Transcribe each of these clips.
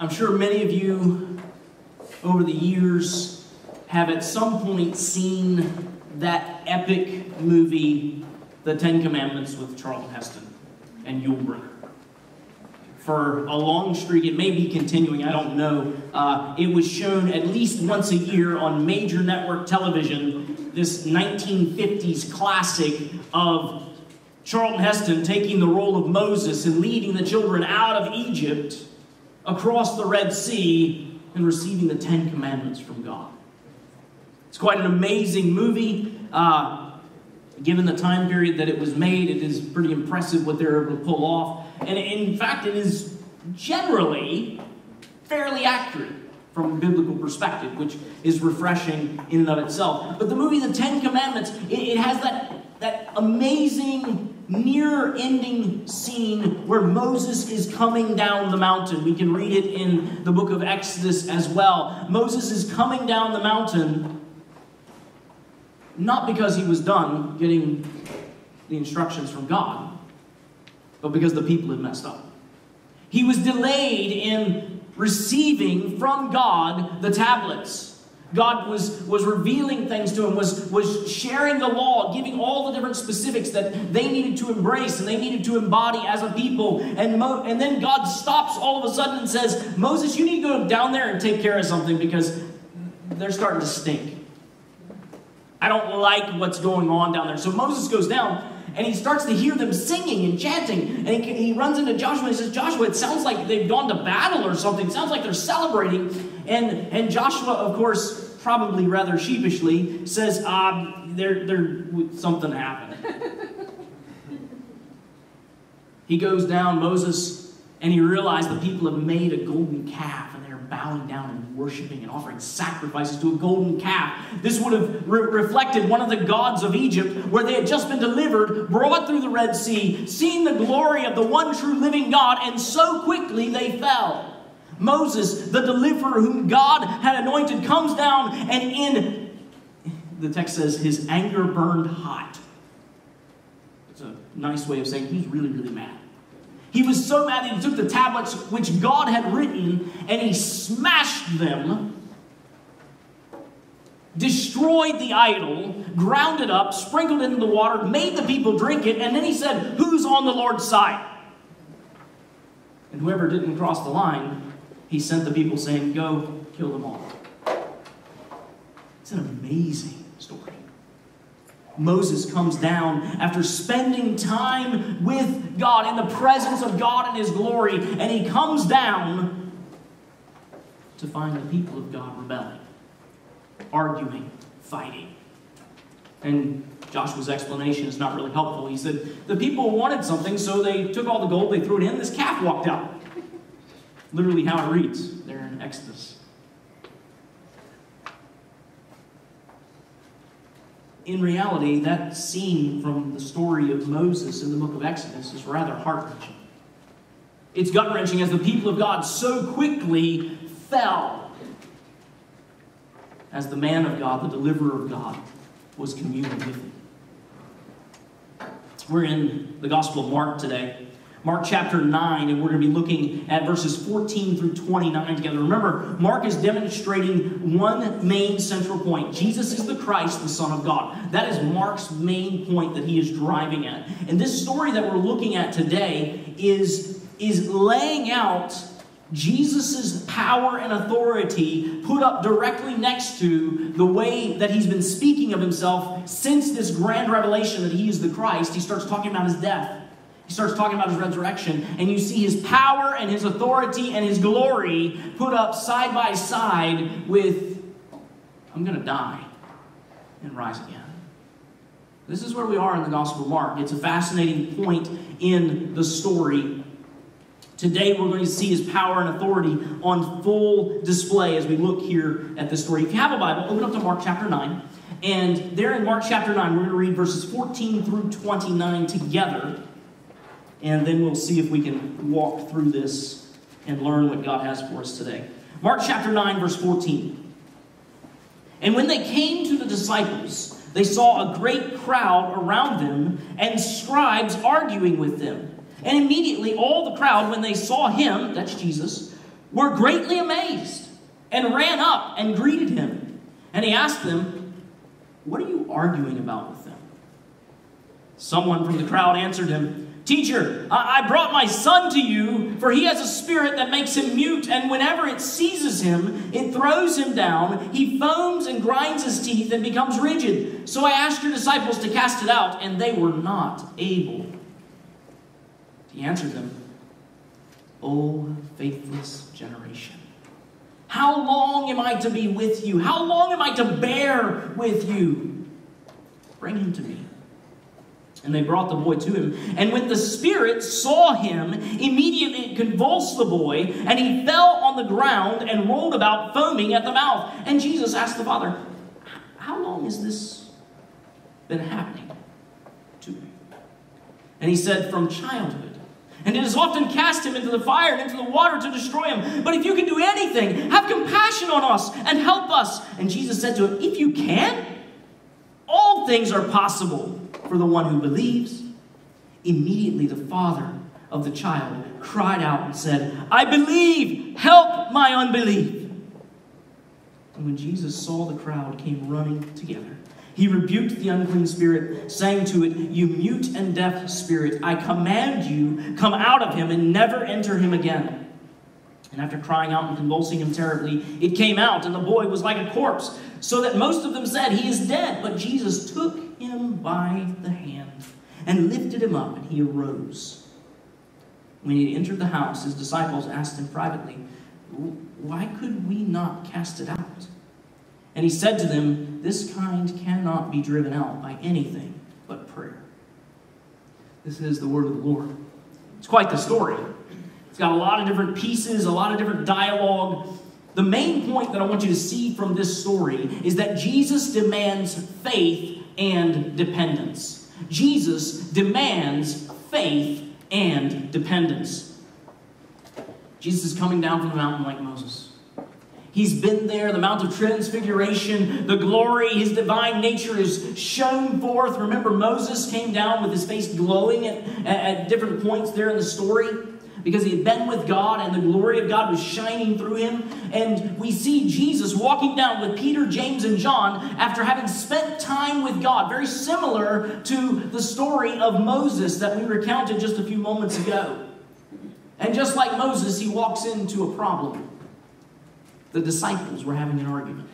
I'm sure many of you over the years have at some point seen that epic movie, The Ten Commandments, with Charlton Heston and Yul Brynner. For a long streak, it may be continuing, I don't know. Uh, it was shown at least once a year on major network television, this 1950s classic of Charlton Heston taking the role of Moses and leading the children out of Egypt across the Red Sea and receiving the Ten Commandments from God. It's quite an amazing movie. Uh, given the time period that it was made, it is pretty impressive what they're able to pull off. And in fact, it is generally fairly accurate from a biblical perspective, which is refreshing in and of itself. But the movie The Ten Commandments, it, it has that, that amazing near ending scene where Moses is coming down the mountain. We can read it in the book of Exodus as well. Moses is coming down the mountain not because he was done getting the instructions from God, but because the people had messed up. He was delayed in receiving from God the tablets. God was, was revealing things to him, was, was sharing the law, giving all the different specifics that they needed to embrace and they needed to embody as a people. And, Mo, and then God stops all of a sudden and says, Moses, you need to go down there and take care of something because they're starting to stink. I don't like what's going on down there. So Moses goes down and he starts to hear them singing and chanting. And he, he, runs into Joshua and says, Joshua, it sounds like they've gone to battle or something. It sounds like they're celebrating. And, and Joshua, of course, probably rather sheepishly, says, um, there, there, something happened. he goes down, Moses, and he realized the people have made a golden calf and they're bowing down and worshiping and offering sacrifices to a golden calf. This would have re- reflected one of the gods of Egypt, where they had just been delivered, brought through the Red Sea, seen the glory of the one true living God, and so quickly they fell. Moses, the deliverer whom God had anointed, comes down and in, the text says, his anger burned hot. It's a nice way of saying he's really, really mad. He was so mad that he took the tablets which God had written and he smashed them, destroyed the idol, ground it up, sprinkled it in the water, made the people drink it, and then he said, Who's on the Lord's side? And whoever didn't cross the line, he sent the people saying, Go kill them all. It's an amazing story. Moses comes down after spending time with God in the presence of God in His glory, and he comes down to find the people of God rebelling, arguing, fighting. And Joshua's explanation is not really helpful. He said, The people wanted something, so they took all the gold, they threw it in, this calf walked out. Literally how it reads there in Exodus. in reality, that scene from the story of Moses in the book of Exodus is rather heart wrenching. It's gut wrenching as the people of God so quickly fell as the man of God, the deliverer of God, was communing with him. We're in the Gospel of Mark today. Mark chapter 9, and we're going to be looking at verses 14 through 29 together. Remember, Mark is demonstrating one main central point Jesus is the Christ, the Son of God. That is Mark's main point that he is driving at. And this story that we're looking at today is, is laying out Jesus' power and authority put up directly next to the way that he's been speaking of himself since this grand revelation that he is the Christ. He starts talking about his death. He starts talking about his resurrection, and you see his power and his authority and his glory put up side by side with, I'm going to die and rise again. This is where we are in the Gospel of Mark. It's a fascinating point in the story. Today, we're going to see his power and authority on full display as we look here at this story. If you have a Bible, open up to Mark chapter 9. And there in Mark chapter 9, we're going to read verses 14 through 29 together and then we'll see if we can walk through this and learn what God has for us today. Mark chapter 9, verse 14. And when they came to the disciples, they saw a great crowd around them and scribes arguing with them. And immediately all the crowd, when they saw him, that's Jesus, were greatly amazed and ran up and greeted him. And he asked them, What are you arguing about with them? Someone from the crowd answered him, Teacher, I brought my son to you, for he has a spirit that makes him mute, and whenever it seizes him, it throws him down. He foams and grinds his teeth and becomes rigid. So I asked your disciples to cast it out, and they were not able. He answered them, O faithless generation, how long am I to be with you? How long am I to bear with you? Bring him to me. And they brought the boy to him. And when the spirit saw him, immediately it convulsed the boy, and he fell on the ground and rolled about, foaming at the mouth. And Jesus asked the father, How long has this been happening to me? And he said, From childhood. And it has often cast him into the fire and into the water to destroy him. But if you can do anything, have compassion on us and help us. And Jesus said to him, If you can, all things are possible for the one who believes. Immediately, the father of the child cried out and said, I believe, help my unbelief. And when Jesus saw the crowd came running together, he rebuked the unclean spirit, saying to it, You mute and deaf spirit, I command you, come out of him and never enter him again. And after crying out and convulsing him terribly, it came out, and the boy was like a corpse, so that most of them said, He is dead. But Jesus took him by the hand and lifted him up, and he arose. When he entered the house, his disciples asked him privately, Why could we not cast it out? And he said to them, This kind cannot be driven out by anything but prayer. This is the word of the Lord. It's quite the story. It's got a lot of different pieces, a lot of different dialogue. The main point that I want you to see from this story is that Jesus demands faith and dependence. Jesus demands faith and dependence. Jesus is coming down from the mountain like Moses. He's been there, the Mount of Transfiguration, the glory, his divine nature is shown forth. Remember, Moses came down with his face glowing at, at, different points there in the story because he had been with God and the glory of God was shining through him. And we see Jesus walking down with Peter, James, and John after having spent time with God, very similar to the story of Moses that we recounted just a few moments ago. And just like Moses, he walks into a problem. The disciples were having an argument.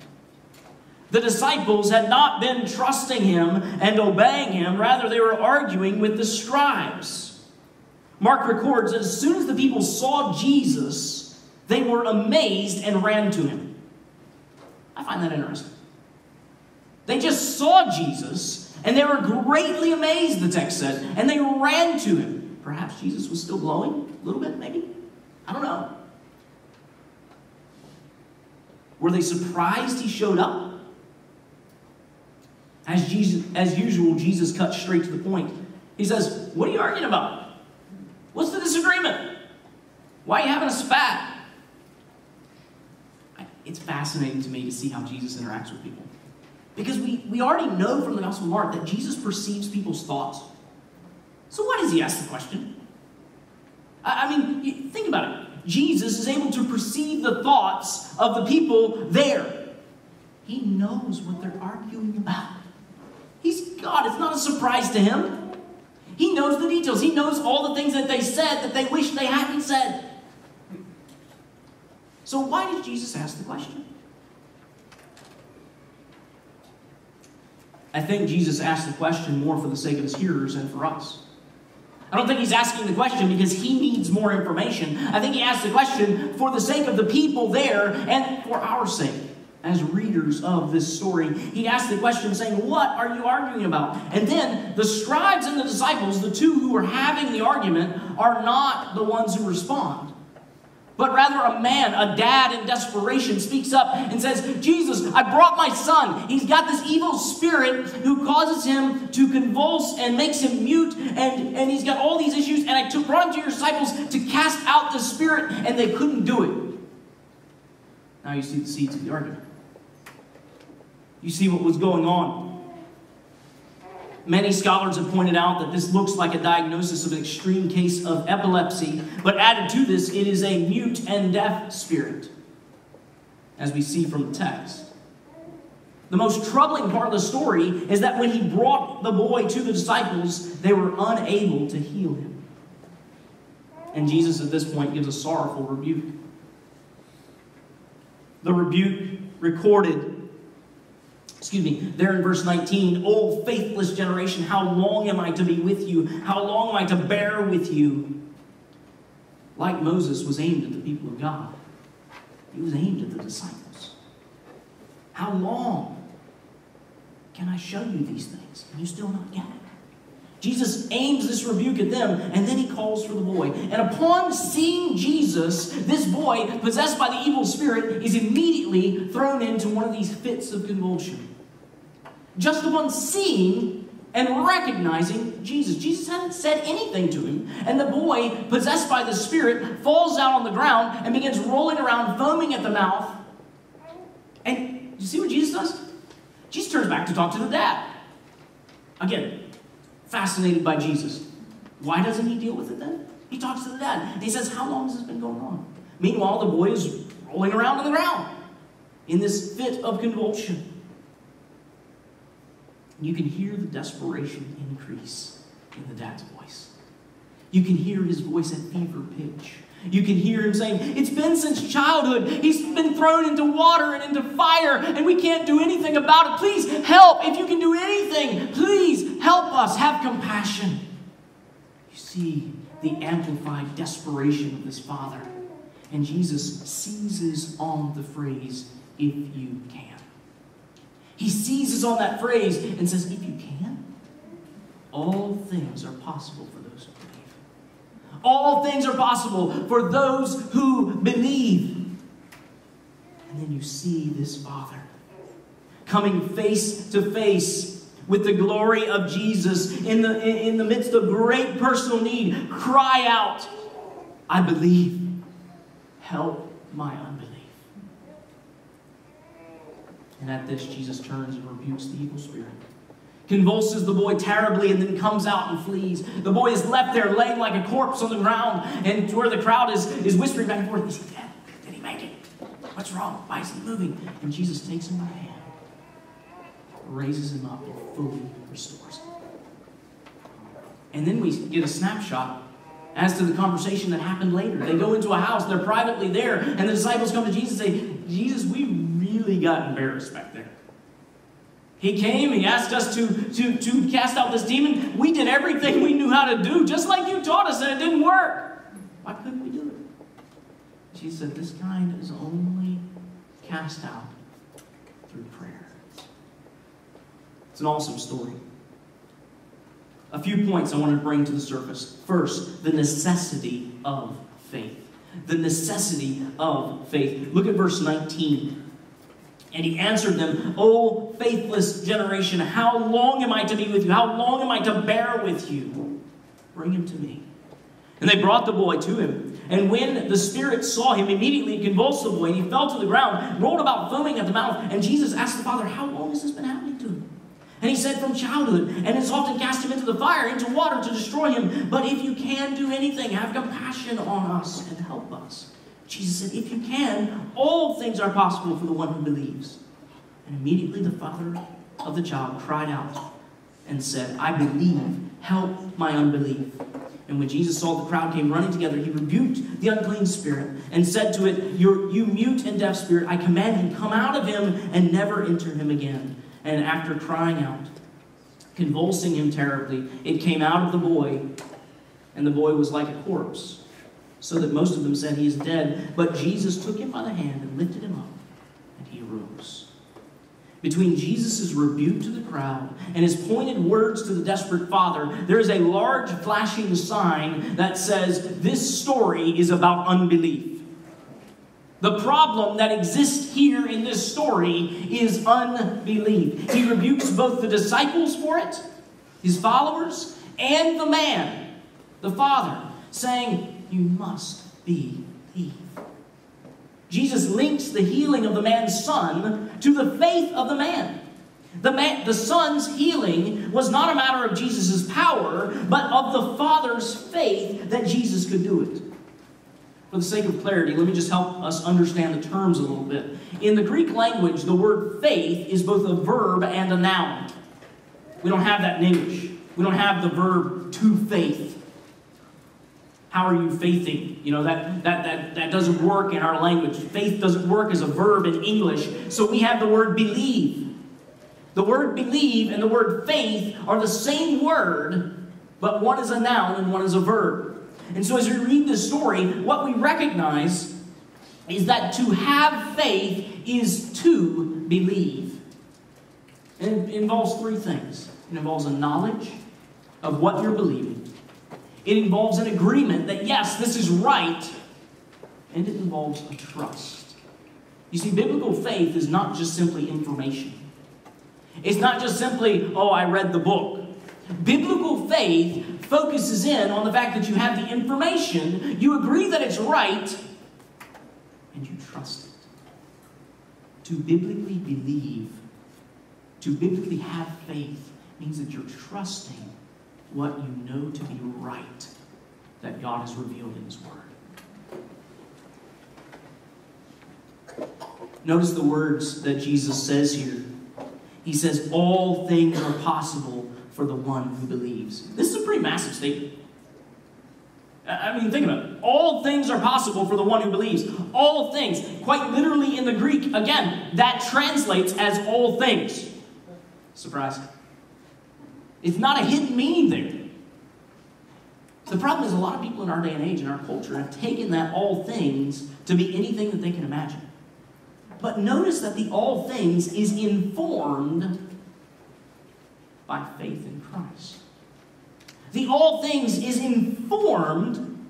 The disciples had not been trusting him and obeying him, rather, they were arguing with the scribes. Mark records that as soon as the people saw Jesus, they were amazed and ran to him. I find that interesting. They just saw Jesus and they were greatly amazed, the text said, and they ran to him. Perhaps Jesus was still glowing a little bit, maybe? I don't know. Were they surprised he showed up? As, Jesus, as usual, Jesus cuts straight to the point. He says, What are you arguing about? What's the disagreement? Why are you having a spat? It's fascinating to me to see how Jesus interacts with people. Because we, we already know from the Gospel of Mark that Jesus perceives people's thoughts. So why does he ask the question? I, I mean, think about it. Jesus is able to perceive the thoughts of the people there. He knows what they're arguing about. He's God. It's not a surprise to him. He knows the details. He knows all the things that they said that they wish they hadn't said. So, why did Jesus ask the question? I think Jesus asked the question more for the sake of his hearers and for us. I don't think he's asking the question because he needs more information. I think he asked the question for the sake of the people there and for our sake as readers of this story. He asked the question saying, What are you arguing about? And then the scribes and the disciples, the two who are having the argument, are not the ones who respond. But rather, a man, a dad in desperation, speaks up and says, Jesus, I brought my son. He's got this evil spirit who causes him to convulse and makes him mute, and, and he's got all these issues. And I took brought him to your disciples to cast out the spirit, and they couldn't do it. Now you see the seeds of the argument. You see what was going on. Many scholars have pointed out that this looks like a diagnosis of an extreme case of epilepsy, but added to this, it is a mute and deaf spirit, as we see from the text. The most troubling part of the story is that when he brought the boy to the disciples, they were unable to heal him. And Jesus at this point gives a sorrowful rebuke. The rebuke recorded, excuse me, there in verse 19, O faithless generation, how long am I to be with you? How long am I to bear with you? Like Moses was aimed at the people of God, he was aimed at the disciples. How long can I show you these things? And you still not get it. Jesus aims this rebuke at them, and then he calls for the boy. And upon seeing Jesus, this boy, possessed by the evil spirit, is immediately thrown into one of these fits of convulsion. Just the one seeing and recognizing Jesus. Jesus hadn't said anything to him. And the boy, possessed by the Spirit, falls out on the ground and begins rolling around, foaming at the mouth. And you see what Jesus does? Jesus turns back to talk to the dad. Again, fascinated by Jesus. Why doesn't he deal with it then? He talks to the dad. And he says, How long has this been going on? Meanwhile, the boy is rolling around on the ground in this fit of convulsion. You can hear the desperation increase in the dad's voice. You can hear his voice at fever pitch. You can hear him saying, It's been since childhood. He's been thrown into water and into fire, and we can't do anything about it. Please help. If you can do anything, please help us. Have compassion. You see the amplified desperation of this father. And Jesus seizes on the phrase, If you can. He seizes on that phrase and says, If you can, all things are possible for those who believe. all things are possible for those who believe. And then you see this Father coming face to face with the glory of Jesus in the, in the midst of great personal need, cry out, I believe. Help my unbelief. And at this, Jesus turns and rebukes the evil spirit convulses the boy terribly, and then comes out and flees. The boy is left there laying like a corpse on the ground, and where the crowd is, is whispering back and forth, Is he dead? Did he make it? What's wrong? Why is he moving? And Jesus takes him by the hand, raises him up, and fully restores him. And then we get a snapshot as to the conversation that happened later. They go into a house, they're privately there, and the disciples come to Jesus and say, Jesus, we really got embarrassed back there. He came, he asked us to, to, to cast out this demon. We did everything we knew how to do, just like you taught us, and it didn't work. Why couldn't we do it? She said, This kind is only cast out through prayer. It's an awesome story. A few points I want to bring to the surface. First, the necessity of faith. The necessity of faith. Look at verse 19. And he answered them, O faithless generation, how long am I to be with you? How long am I to bear with you? Bring him to me. And they brought the boy to him. And when the Spirit saw him, immediately convulsed the boy, and he fell to the ground, rolled about foaming at the mouth. And Jesus asked the Father, How long has this been happening to him? And he said, From childhood. And it's often cast him into the fire, into water to destroy him. But if you can do anything, have compassion on us and help us. Jesus said, If you can, all things are possible for the one who believes. And immediately the father of the child cried out and said, I believe, help my unbelief. And when Jesus saw the crowd came running together, he rebuked the unclean spirit and said to it, You mute and deaf spirit, I command you, come out of him and never enter him again. And after crying out, convulsing him terribly, it came out of the boy, and the boy was like a corpse so that most of them said he is dead. But Jesus took him by the hand and lifted him up, and he arose. Between Jesus' rebuke to the crowd and his pointed words to the desperate father, there is a large flashing sign that says, This story is about unbelief. The problem that exists here in this story is unbelief. He rebukes both the disciples for it, his followers, and the man, the father, saying, you must believe. Jesus links the healing of the man's son to the faith of the man. The, man, the son's healing was not a matter of Jesus' power, but of the father's faith that Jesus could do it. For the sake of clarity, let me just help us understand the terms a little bit. In the Greek language, the word faith is both a verb and a noun. We don't have that in English. We don't have the verb to faith. How are you faithing? You know, that, that, that, that doesn't work in our language. Faith doesn't work as a verb in English. So we have the word believe. The word believe and the word faith are the same word, but one is a noun and one is a verb. And so as we read this story, what we recognize is that to have faith is to believe. And it involves three things it involves a knowledge of what you're believing, it involves an agreement that, yes, this is right, and it involves a trust. You see, biblical faith is not just simply information. It's not just simply, oh, I read the book. Biblical faith focuses in on the fact that you have the information, you agree that it's right, and you trust it. To biblically believe, to biblically have faith, means that you're trusting what you know to be right that God has revealed in His Word. Notice the words that Jesus says here he says, All things are possible for the one who believes. This is a pretty massive statement. I mean, think about it. All things are possible for the one who believes. All things. Quite literally in the Greek, again, that translates as all things. Surprise. It's not a hidden meaning there. The problem is, a lot of people in our day and age, in our culture, have taken that all things to be anything that they can imagine. But notice that the all things is informed by faith in Christ. The all things is informed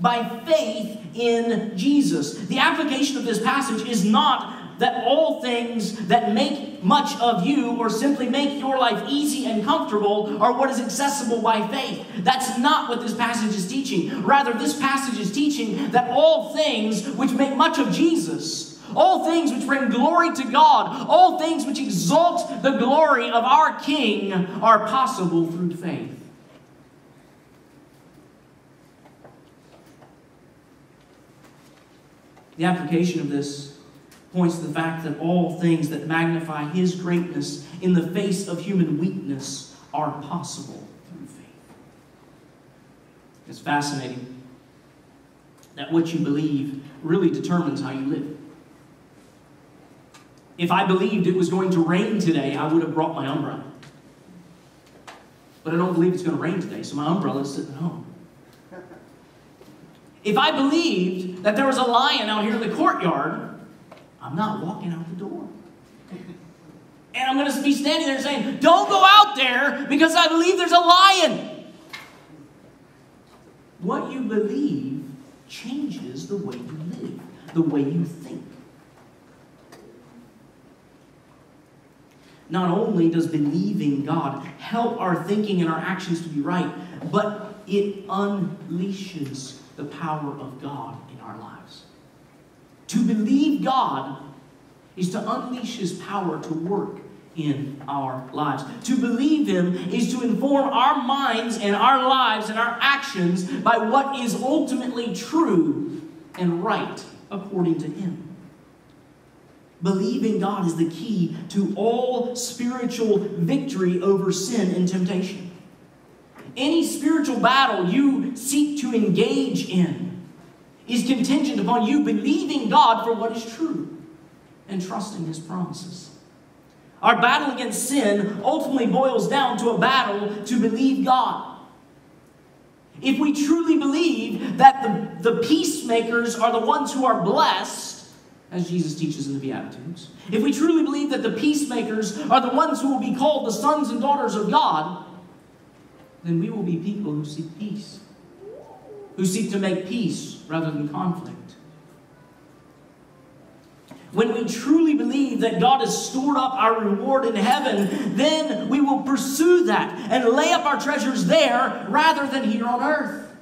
by faith in Jesus. The application of this passage is not that all things that make much of you or simply make your life easy and comfortable are what is accessible by faith. That's not what this passage is teaching. Rather, this passage is teaching that all things which make much of Jesus, all things which bring glory to God, all things which exalt the glory of our King are possible through faith. The application of this points to the fact that all things that magnify his greatness in the face of human weakness are possible through faith. It's fascinating that what you believe really determines how you live. If I believed it was going to rain today, I would have brought my umbrella. But I don't believe it's going to rain today, so my umbrella is sitting at home. If I believed that there was a lion out here in the courtyard, I'm not walking out the door. And I'm going to be standing there saying, Don't go out there because I believe there's a lion. What you believe changes the way you live, the way you think. Not only does believing God help our thinking and our actions to be right, but it unleashes the power of God in our lives. To believe God is to unleash His power to work in our lives. To believe Him is to inform our minds and our lives and our actions by what is ultimately true and right according to Him. Believing God is the key to all spiritual victory over sin and temptation. Any spiritual battle you seek to engage in is contingent upon you believing God for what is true and trusting His promises. Our battle against sin ultimately boils down to a battle to believe God. If we truly believe that the, the peacemakers are the ones who are blessed, as Jesus teaches in the Beatitudes, if we truly believe that the peacemakers are the ones who will be called the sons and daughters of God, then we will be people who seek peace, who seek to make peace rather than conflict. When we truly believe that God has stored up our reward in heaven, then we will pursue that and lay up our treasures there rather than here on earth.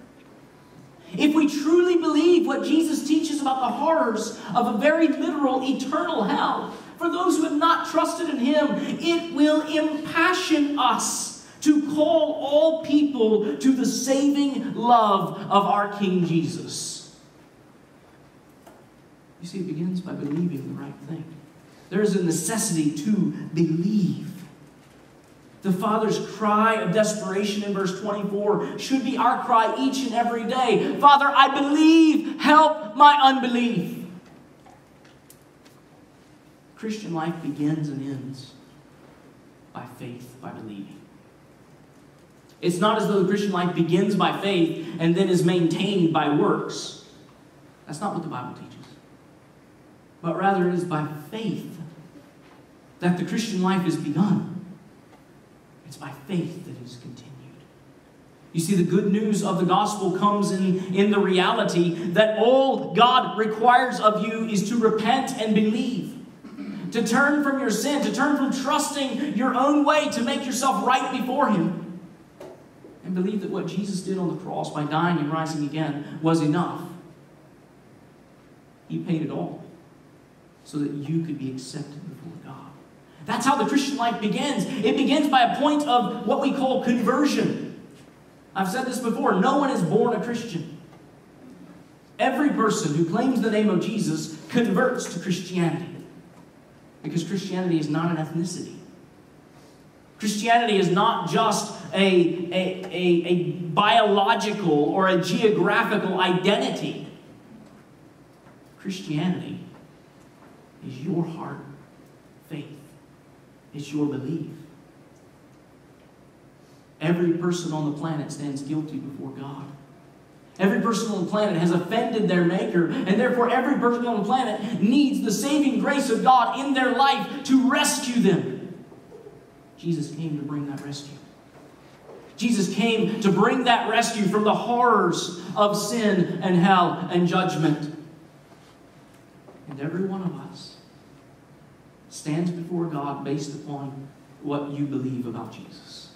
If we truly believe what Jesus teaches about the horrors of a very literal eternal hell, For those who have not trusted in Him, it will impassion us to call all people to the saving love of our King Jesus. You see, it begins by believing the right thing. There is a necessity to believe. The Father's cry of desperation in verse 24 should be our cry each and every day Father, I believe, help my unbelief. Christian life begins and ends by faith, by believing. It's not as though the Christian life begins by faith and then is maintained by works. That's not what the Bible teaches. But rather, it is by faith that the Christian life is begun. It's by faith that it is continued. You see, the good news of the gospel comes in, in the reality that all God requires of you is to repent and believe. To turn from your sin, to turn from trusting your own way to make yourself right before Him. And believe that what Jesus did on the cross by dying and rising again was enough. He paid it all so that you could be accepted before God. That's how the Christian life begins. It begins by a point of what we call conversion. I've said this before no one is born a Christian. Every person who claims the name of Jesus converts to Christianity. Because Christianity is not an ethnicity. Christianity is not just a, a, a, a biological or a geographical identity. Christianity is your heart faith. It's your belief. Every person on the planet stands guilty before God. Every person on the planet has offended their Maker, and therefore every person on the planet needs the saving grace of God in their life to rescue them. Jesus came to bring that rescue. Jesus came to bring that rescue from the horrors of sin and hell and judgment. And every one of us stands before God based upon what you believe about Jesus.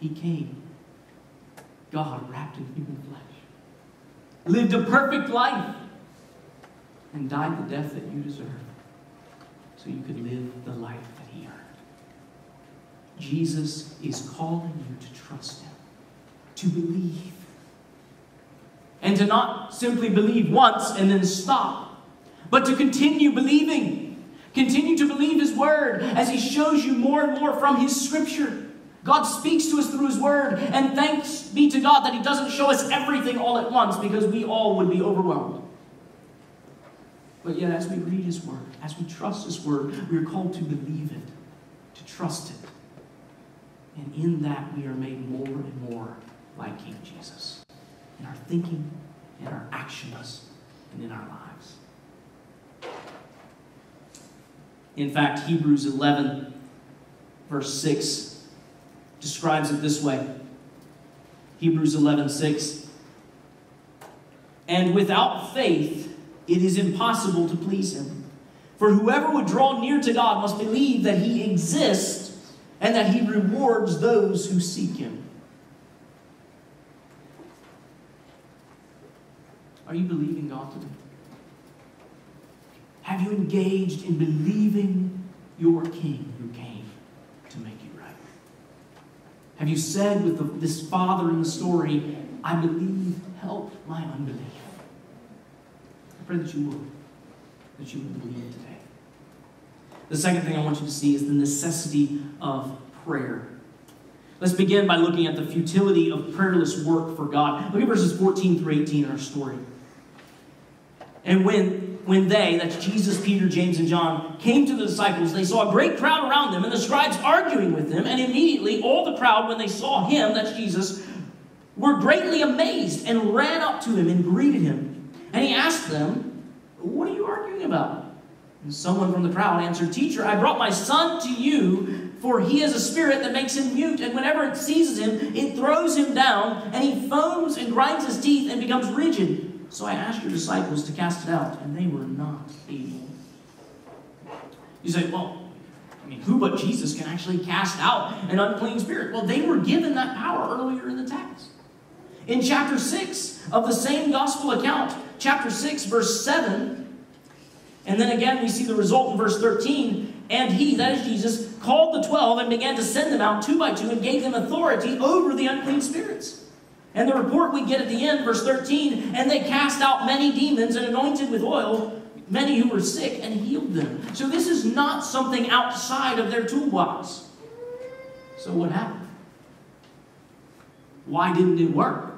He came, God wrapped in human flesh, lived a perfect life, and died the death that you deserve so you could live the life. Jesus is calling you to trust Him, to believe, and to not simply believe once and then stop but to continue believing. Continue to believe His Word as He shows you more and more from His Scripture. God speaks to us through His Word, and thanks be to God that He doesn't show us everything all at once because we all would be overwhelmed. But yet, as we read His Word, as we trust His Word, we are called to believe it, to trust it. And in that, we are made more and more like King Jesus in our thinking, in our actions, and in our lives. In fact, Hebrews 11, verse 6, describes it this way Hebrews 11, 6. And without faith, it is impossible to please him. For whoever would draw near to God must believe that he exists and that he rewards those who seek him. Are you believing God today? Have you engaged in believing your King who came to make you right? Have you said with the, this father in the story, I believe, help my unbelief? I pray that you would, that you would believe today. The second thing I want you to see is the necessity of prayer. Let's begin by looking at the futility of prayerless work for God. Look at verses 14 through 18 in our story. And when when they, that's Jesus, Peter, James, and John, came to the disciples, they saw a great crowd around them and the scribes arguing with them. And immediately all the crowd, when they saw him, that's Jesus, were greatly amazed and ran up to him and greeted him. And he asked them, What are you arguing about? And someone from the crowd answered, Teacher, I brought my son to you, for he is a spirit that makes him mute, and whenever it seizes him, it throws him down, and he foams and grinds his teeth and becomes rigid. So I asked your disciples to cast it out, and they were not able. You say, well, I mean, who but Jesus can actually cast out an unclean spirit? Well, they were given that power earlier in the text. In chapter 6 of the same gospel account, chapter 6, verse 7, And then again, we see the result in verse 13. And he, that is Jesus, called the twelve and began to send them out two by two and gave them authority over the unclean spirits. And the report we get at the end, verse 13, and they cast out many demons and anointed with oil many who were sick and healed them. So this is not something outside of their toolbox. So what happened? Why didn't it work?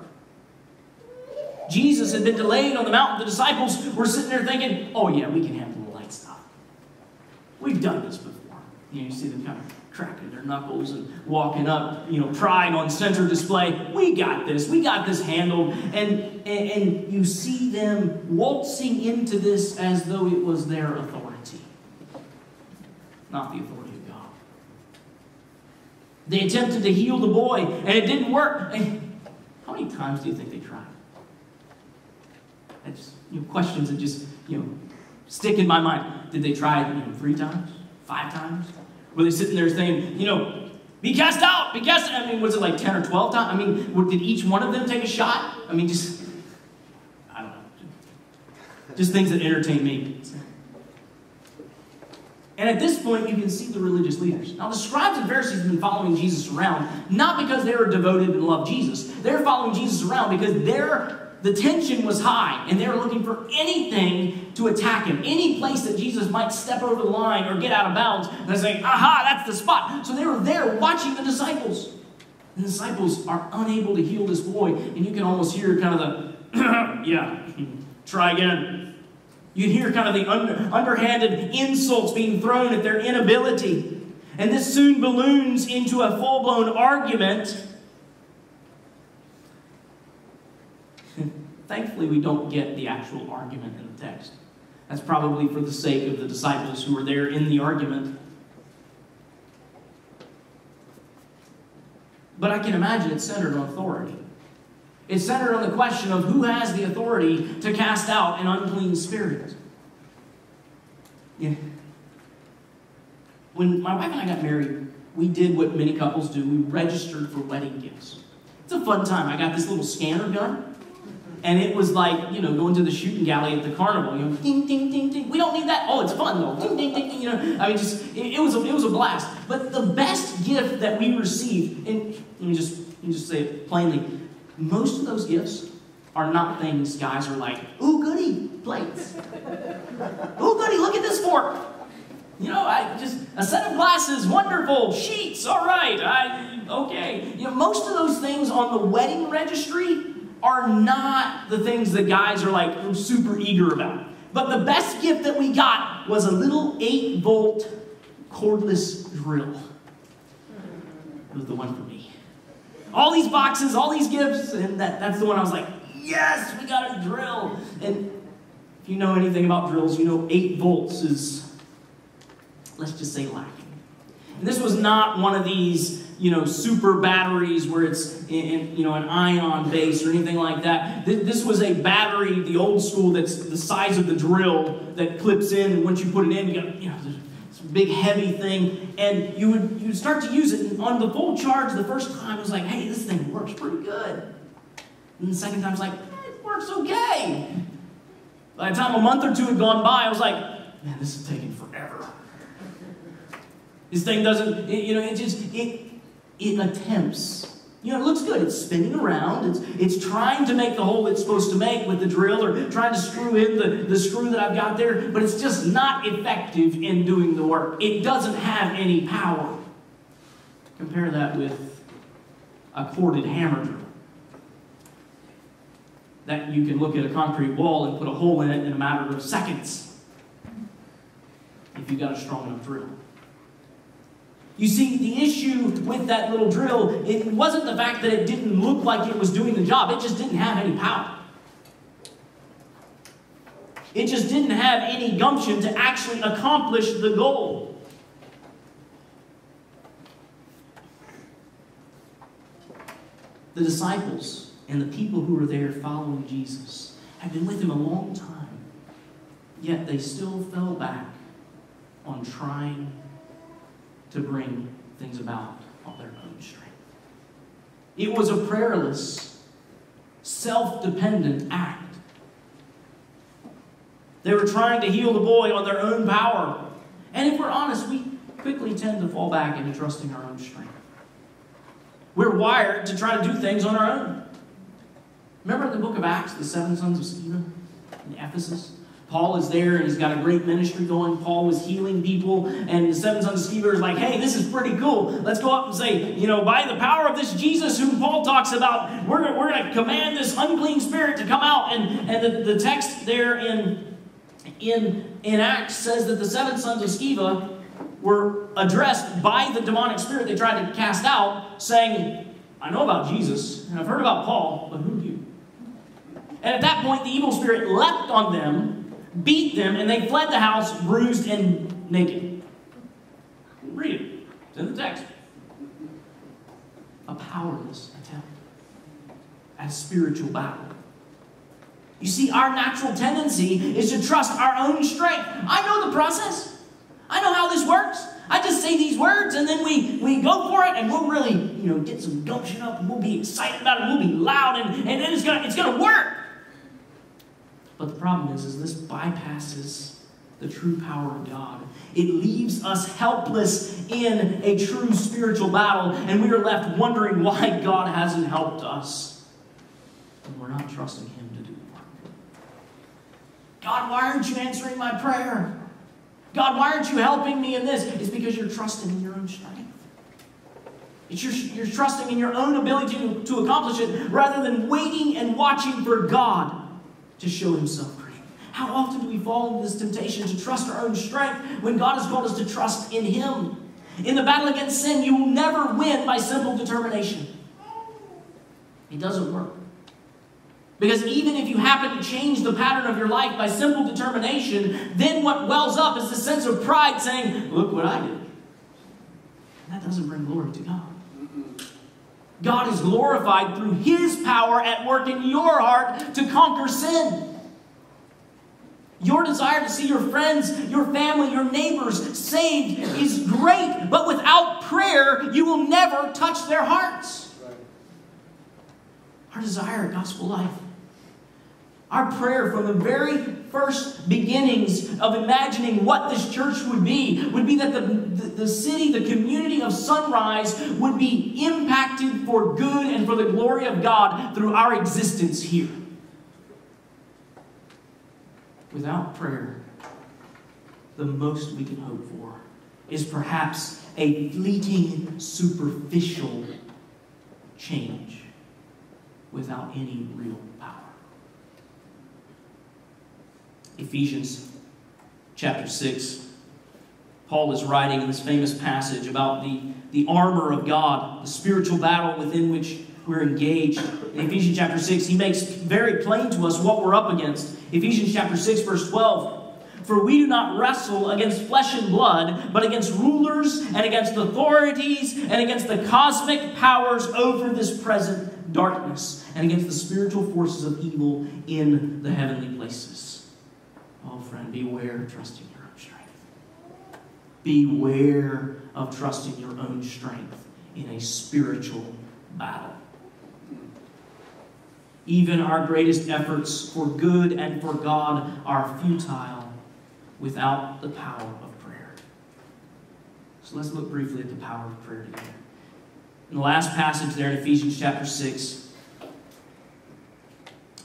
Jesus had been delayed on the mountain. The disciples were sitting there thinking, oh, yeah, we can handle the light stuff. We've done this before. You, know, you see them kind of cracking their knuckles and walking up, you know, pride on center display. We got this. We got this handled. And, and, and you see them waltzing into this as though it was their authority, not the authority of God. They attempted to heal the boy, and it didn't work. How many times do you think they tried? That's you know, questions that just you know stick in my mind. Did they try it you know, three times, five times? Were they sitting there saying, you know, be cast out, be cast? I mean, was it like 10 or 12 times? I mean, did each one of them take a shot? I mean, just, I don't know. Just things that entertain me. And at this point, you can see the religious leaders. Now, the scribes and Pharisees have been following Jesus around, not because they were devoted and loved Jesus. They're following Jesus around because they're the tension was high, and they were looking for anything to attack him, any place that Jesus might step over the line or get out of bounds. They're saying, aha, that's the spot. So they were there watching the disciples. The disciples are unable to heal this boy, and you can almost hear kind of the, yeah, try again. You hear kind of the under, underhanded insults being thrown at their inability. And this soon balloons into a full blown argument Thankfully, we don't get the actual argument in the text. That's probably for the sake of the disciples who were there in the argument. But I can imagine it's centered on authority. It's centered on the question of who has the authority to cast out an unclean spirit. Yeah. When my wife and I got married, we did what many couples do. We registered for wedding gifts. It's a fun time. I got this little scanner gun and it was like, you know, going to the shooting gallery at the carnival. You know, ding, ding, ding, ding. We don't need that. Oh, it's fun though. Ding, ding, ding. You know, I mean, just it, it was a, it was a blast. But the best gift that we received, and let me just let me just say it plainly, most of those gifts are not things guys are like, ooh, goody plates. ooh, goody, look at this fork. You know, I just a set of glasses, wonderful sheets. All right, I okay. You know, most of those things on the wedding registry are not the things that guys are like super eager about. But the best gift that we got was a little 8 volt cordless drill. It was the one for me. All these boxes, all these gifts, and that, that's the one I was like, yes, we got a drill. And if you know anything about drills, you know 8 volts is, let's just say, lacking. And this was not one of these you know, super batteries where it's in, you know, an ion base or anything like that. This was a battery, the old school, that's the size of the drill that clips in, and once you put it in, you got, you know, this big heavy thing, and you would you would start to use it. And on the full charge, the first time, it was like, hey, this thing works pretty good. And the second time, it's like, eh, it works okay. By the time a month or two had gone by, I was like, man, this is taking forever. This thing doesn't, it, you know, it just, it, it attempts. You know, it looks good. It's spinning around. It's, it's trying to make the hole it's supposed to make with the drill or trying to screw in the, the screw that I've got there, but it's just not effective in doing the work. It doesn't have any power. Compare that with a corded hammer drill. That you can look at a concrete wall and put a hole in it in a matter of seconds if you've got a strong enough drill. You see, the issue with that little drill, it wasn't the fact that it didn't look like it was doing the job, it just didn't have any power. It just didn't have any gumption to actually accomplish the goal. The disciples and the people who were there following Jesus had been with him a long time, yet they still fell back on trying to bring things about on their own strength. It was a prayerless, self dependent act They were trying to heal the boy on their own power. And if we're honest, we quickly tend to fall back into trusting our own strength. We're wired to try to do things on our own. Remember in the book of Acts, the seven sons of Sceva in Ephesus? Paul is there and he's got a great ministry going. Paul was healing people, and the seven sons of Sceva is like, hey, this is pretty cool. Let's go up and say, you know, by the power of this Jesus whom Paul talks about, we're, we're going to command this unclean spirit to come out. And, and the, the text there in, in, in Acts says that the seven sons of Sceva were addressed by the demonic spirit they tried to cast out, saying, I know about Jesus, and I've heard about Paul, but who do you? And at that point, the evil spirit leapt on them, beat them, and they fled the house bruised and naked. Read it. It's in the text. A powerless attempt at spiritual battle. You see, our natural tendency is to trust our own strength. I know the process. I know how this works. I just say these words and then we, we go for it and we'll really, you know, get some gumption up and we'll be excited about it. We'll be loud and, and then it's gonna it's gonna work. But the problem is, is this bypasses the true power of God. It leaves us helpless in a true spiritual battle, and we are left wondering why God hasn't helped us. And we're not trusting Him to do the work. God, why aren't you answering my prayer? God, why aren't you helping me in this? It's because you're trusting in your own strength. It's your, you're trusting in your own ability to, to accomplish it rather than waiting and watching for God to show himself great. How often do we fall into this temptation to trust our own strength when God has called us to trust in Him? In the battle against sin, you will never win by simple determination. It doesn't work. Because even if you happen to change the pattern of your life by simple determination, then what wells up is the sense of pride saying, Look what I did. That doesn't bring glory to God. God is glorified through His power at work in your heart to conquer sin. Your desire to see your friends, your family, your neighbors saved is great, but without prayer, you will never touch their hearts. Our desire Gospel Life our prayer from the very first beginnings of imagining what this church would be would be that the, the, the, city, the community of Sunrise would be impacted for good and for the glory of God through our existence here. Without prayer, the most we can hope for is perhaps a fleeting, superficial change without any real power. Ephesians chapter 6. Paul is writing in this famous passage about the, the armor of God, the spiritual battle within which we're engaged. In Ephesians chapter 6, he makes very plain to us what we're up against. Ephesians chapter 6, verse 12. For we do not wrestle against flesh and blood, but against rulers and against authorities and against the cosmic powers over this present darkness and against the spiritual forces of evil in the heavenly places. Oh, friend, beware of trusting your own strength. Beware of trusting your own strength in a spiritual battle. Even our greatest efforts for good and for God are futile without the power of prayer. So let's look briefly at the power of prayer together. In the last passage there in Ephesians chapter 6,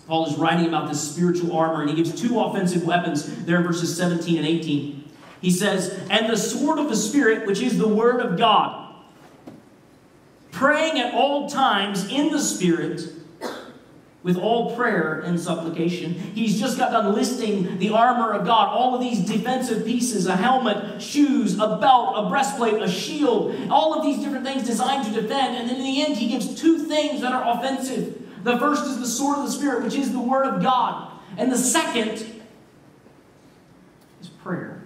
Paul is writing about this spiritual armor, and he gives two offensive weapons there in verses 17 and 18. He says, And the sword of the Spirit, which is the word of God, praying at all times in the Spirit with all prayer and supplication. He's just got done listing the armor of God, all of these defensive pieces a helmet, shoes, a belt, a breastplate, a shield, all of these different things designed to defend. And then in the end, he gives two things that are offensive the first is the sword of the Spirit, which is the Word of God. And the second is prayer.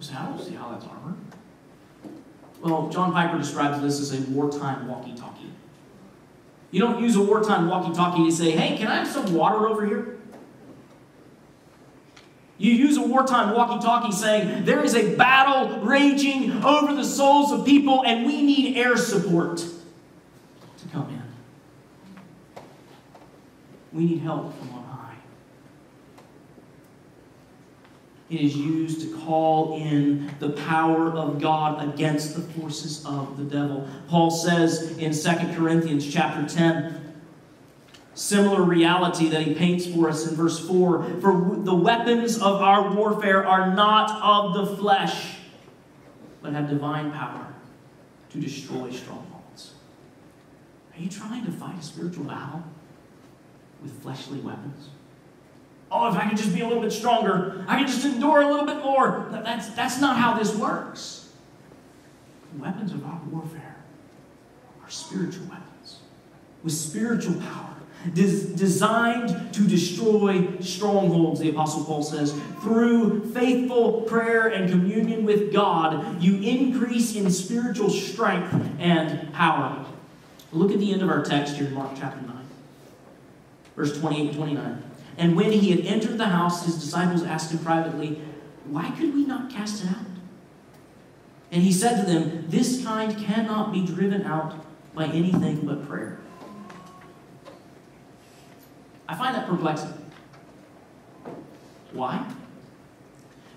So how do you see how that's armor? Well, John Piper describes this as a wartime walkie-talkie. You don't use a wartime walkie-talkie to say, hey, can I have some water over here? You use a wartime walkie talkie saying, There is a battle raging over the souls of people, and we need air support to come in. We need help from on high. It is used to call in the power of God against the forces of the devil. Paul says in 2 Corinthians chapter 10, similar reality that he paints for us in verse 4 For the weapons of our warfare are not of the flesh, but have divine power to destroy strongholds. Are you trying to fight a spiritual battle with fleshly weapons? Oh, if I could just be a little bit stronger, I could just endure a little bit more. That's, that's not how this works. The weapons of our warfare are spiritual weapons with spiritual power des- designed to destroy strongholds, the Apostle Paul says. Through faithful prayer and communion with God, you increase in spiritual strength and power. Look at the end of our text here in Mark chapter 9, verse 28 and 29. And when he had entered the house, his disciples asked him privately, Why could we not cast it out? And he said to them, This kind cannot be driven out by anything but prayer. I find that perplexing. Why?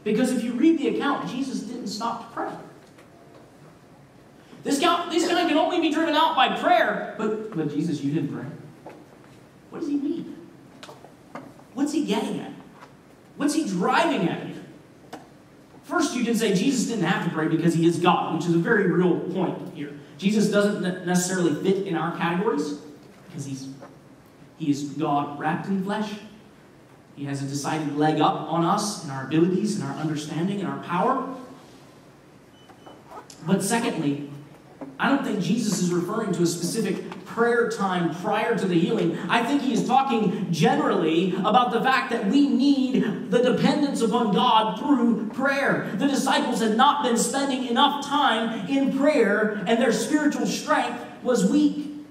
Because if you read the account, Jesus didn't stop to pray. This guy, this guy can only be driven out by prayer, but, but Jesus, you didn't pray. What does he mean? What's he getting at? What's he driving at here? First, you can say Jesus didn't have to pray because he is God, which is a very real point here. Jesus doesn't necessarily fit in our categories because he's he is God wrapped in flesh. He has a decided leg up on us in our abilities and our understanding and our power. But secondly, I don't think Jesus is referring to a specific prayer time prior to the healing. I think he is talking generally about the fact that we need the dependence upon God through prayer. The disciples had not been spending enough time in prayer, and their spiritual strength was weak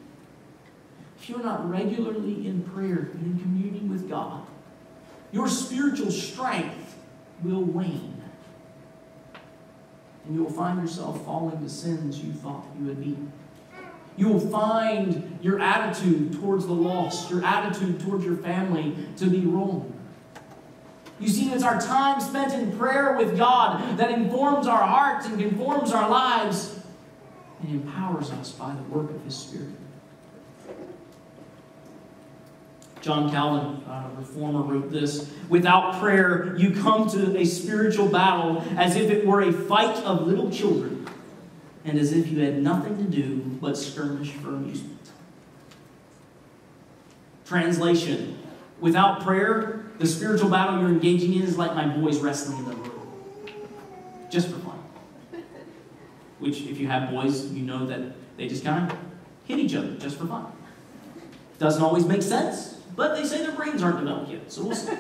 If you're not regularly in prayer and in communion with God, your spiritual strength will wane. And you will find yourself falling to sins you thought you had beaten. You will find your attitude towards the lost, your attitude towards your family to be wrong. You see, it's our time spent in prayer with God that informs our hearts and conforms our lives and empowers us by the work of His Spirit. John Calvin, a reformer, wrote this Without prayer, you come to a spiritual battle as if it were a fight of little children, and as if you had nothing to do but skirmish for amusement. Translation Without prayer, the spiritual battle you're engaging in is like my boys wrestling in the room, just for fun. Which, if you have boys, you know that they just kind of hit each other just for fun. Doesn't always make sense, but they say their brains aren't developed yet, so we'll see.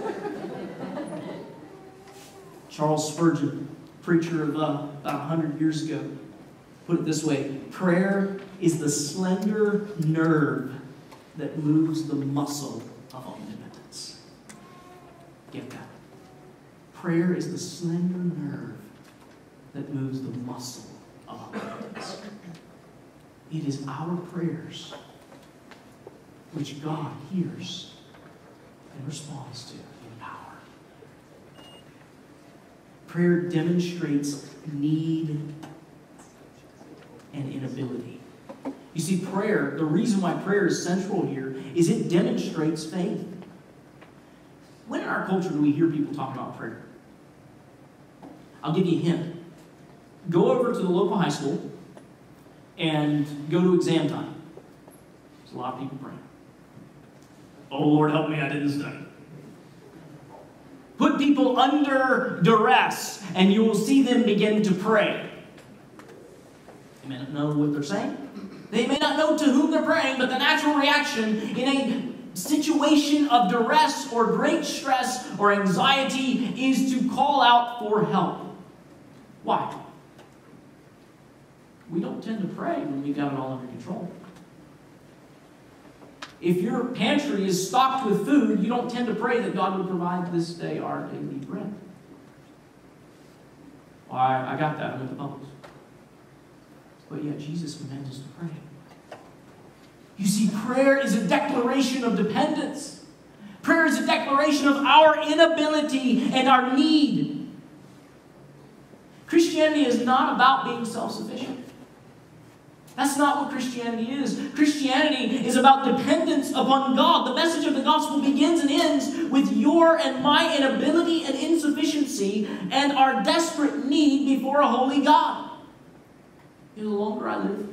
Charles Spurgeon, preacher of uh, about 100 years ago, put it this way prayer is the slender nerve that moves the muscle of omnipotence. Get that? Prayer is the slender nerve that moves the muscle of omnipotence. It is our prayers which God hears and responds to in power. Prayer demonstrates need and inability. You see, prayer, the reason why prayer is central here is it demonstrates faith. When in our culture do we hear people talk about prayer? I'll give you a hint. Go over to the local high school and go to exam time. There's a lot of people praying. Oh, Lord, help me, I didn't study. Put people under duress, and you will see them begin to pray. They may not know what they're saying. They may not know to whom they're praying, but the natural reaction in a situation of duress or great stress or anxiety is to call out for help. Why? We don't tend to pray when we've got it all under control. If your pantry is stocked with food, you don't tend to pray that God would provide this day our daily bread. Well, I, I got that. I'm with the bubbles. But yet Jesus commands us to pray. You see, prayer is a declaration of dependence. Prayer is a declaration of our inability and our need. Christianity is not about being self sufficient. That's not what Christianity is. Christianity is about dependence upon God. The message of the gospel begins and ends with your and my inability and insufficiency and our desperate need before a holy God. the longer I live,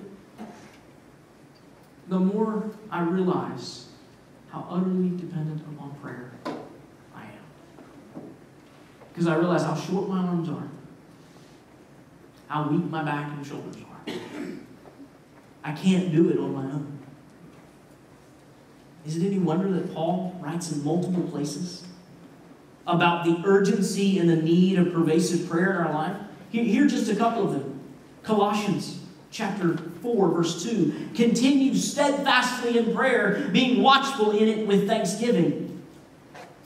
the more I realize how utterly dependent upon prayer I am. Because I realize how short my arms are, how weak my back and shoulders are. I can't do it on my own. Is it any wonder that Paul writes in multiple places about the urgency and the need of pervasive prayer in our life? Here are just a couple of them. Colossians chapter 4, verse 2. Continue steadfastly in prayer, being watchful in it with thanksgiving.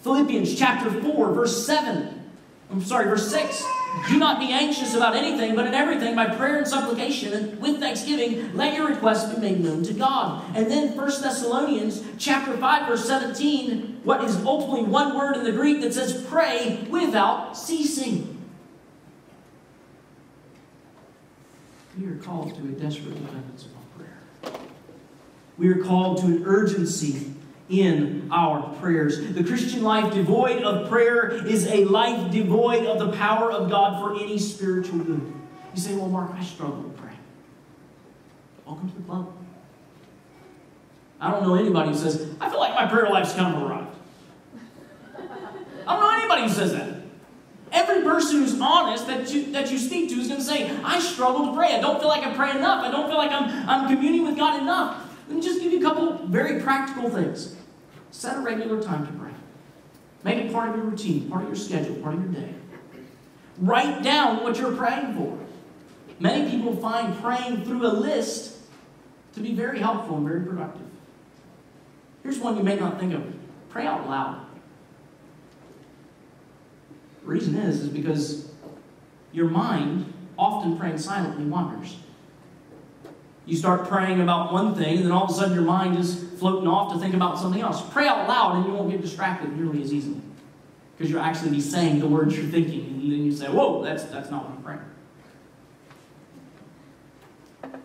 Philippians chapter 4, verse 7. I'm sorry, verse 6. Do not be anxious about anything, but in everything, by prayer and supplication, and with thanksgiving, let your requests be made known to God. And then 1 Thessalonians chapter 5, verse 17, what is ultimately one word in the Greek that says, pray without ceasing. We are called to a desperate dependence upon prayer. We are called to an urgency in our prayers. The Christian life devoid of prayer is a life devoid of the power of God for any spiritual good. You say, Well, Mark, I struggle to pray. Welcome to the club. I don't know anybody who says, I feel like my prayer life's kind of arrived. I don't know anybody who says that. Every person who's honest that you, that you speak to is going to say, I struggle to pray. I don't feel like I pray enough. I don't feel like I'm, I'm communing with God enough. Let me just give you a couple very practical things. Set a regular time to pray. Make it part of your routine, part of your schedule, part of your day. Write down what you're praying for. Many people find praying through a list to be very helpful and very productive. Here's one you may not think of pray out loud. The reason is, is because your mind, often praying silently, wanders. You start praying about one thing, and then all of a sudden your mind is floating off to think about something else. Pray out loud, and you won't get distracted nearly as easily. Because you'll actually be saying the words you're thinking, and then you say, Whoa, that's, that's not what I'm praying.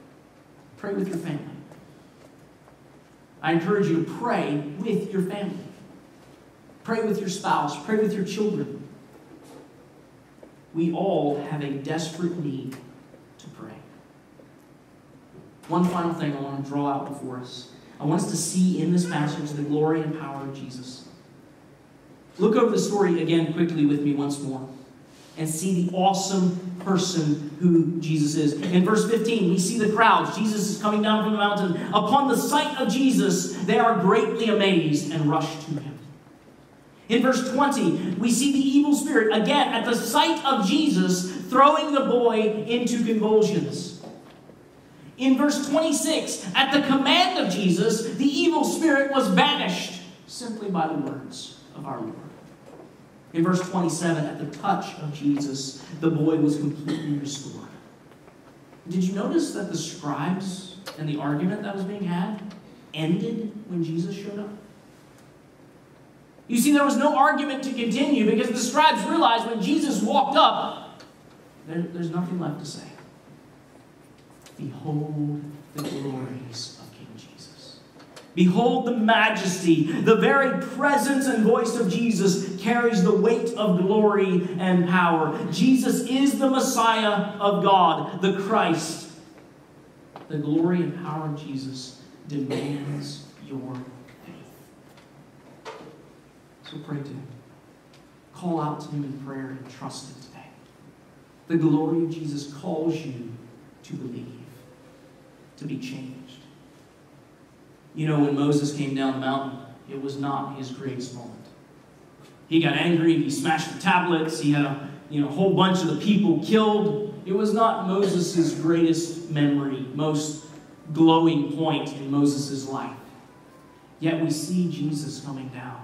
Pray with your family. I encourage you to pray with your family. Pray with your spouse. Pray with your children. We all have a desperate need to pray. One final thing I want to draw out before us. I want us to see in this passage the glory and power of Jesus. Look over the story again quickly with me once more and see the awesome person who Jesus is. In verse 15, we see the crowds. Jesus is coming down from the mountain. Upon the sight of Jesus, they are greatly amazed and rush to him. In verse 20, we see the evil spirit, again, at the sight of Jesus, throwing the boy into convulsions. In verse 26, at the command of Jesus, the evil spirit was banished simply by the words of our Lord. In verse 27, at the touch of Jesus, the boy was completely restored. Did you notice that the scribes and the argument that was being had ended when Jesus showed up? You see, there was no argument to continue because the scribes realized when Jesus walked up, there, there's nothing left to say. Behold the glories of King Jesus. Behold the majesty. The very presence and voice of Jesus carries the weight of glory and power. Jesus is the Messiah of God, the Christ. The glory and power of Jesus demands your faith. So pray to Him. Call out to Him in prayer and trust Him today. The glory of Jesus calls you to believe to be changed. You know, when Moses came down the mountain, it was not his greatest moment. He got angry, he smashed the tablets, he had a you know, whole bunch of the people killed. It was not Moses' greatest memory, most glowing point in Moses' life. Yet we see Jesus coming down.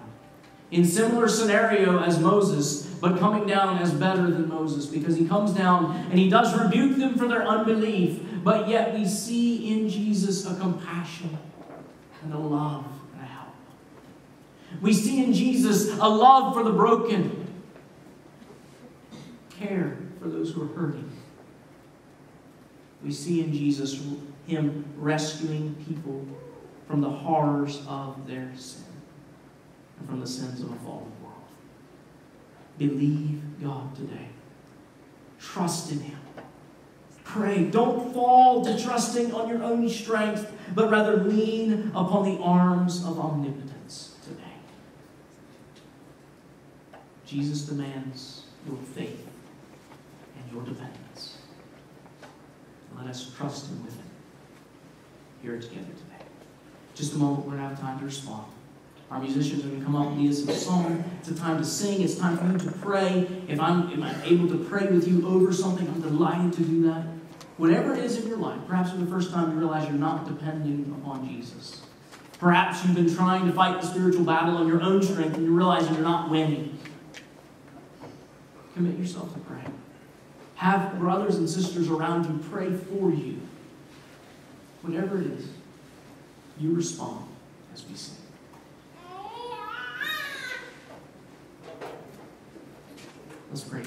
In similar scenario as Moses, but coming down as better than Moses, because he comes down and he does rebuke them for their unbelief, but yet we see in Jesus a compassion and a love and a help. We see in Jesus a love for the broken, care for those who are hurting, We see in Jesus him rescuing people from the horrors of their sin and from the sins of a fallen world. Believe God today. Trust in Him. Pray. Don't fall to trusting on your own strength, but rather lean upon the arms of omnipotence today. Jesus demands your faith and your dependence. Let us trust Him with it here together today. Just a moment, we're going to have time to respond. Our musicians are going to come up and lead us in a song. It's a time to sing. It's time for you to pray. If I'm, if I'm able to pray with you over something, I'm delighted to do that. Whatever it is in your life, perhaps for the first time you realize you're not depending upon Jesus. Perhaps you've been trying to fight the spiritual battle on your own strength and you realize you're not winning. Commit yourself to pray. Have brothers and sisters around you pray for you. Whatever it is, you respond as we sing. Let's pray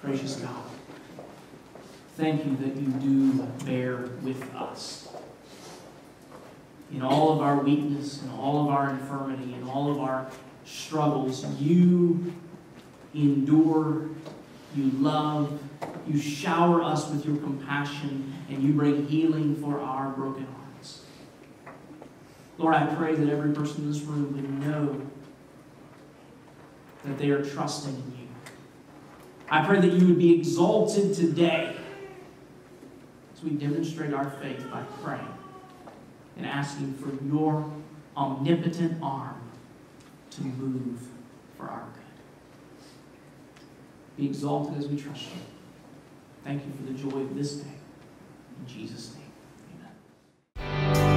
Gracious God, thank you that you do bear with us. In all of our weakness, in all of our infirmity, in all of our struggles, you endure, you love, you shower us with your compassion, and you bring healing for our broken hearts. Lord, I pray that every person in this room would know that they are trusting in you. I pray that you would be exalted today as we demonstrate our faith by praying and asking for your omnipotent arm to move for our good. Be exalted as we trust you. Thank you for the joy of this day. In Jesus' name.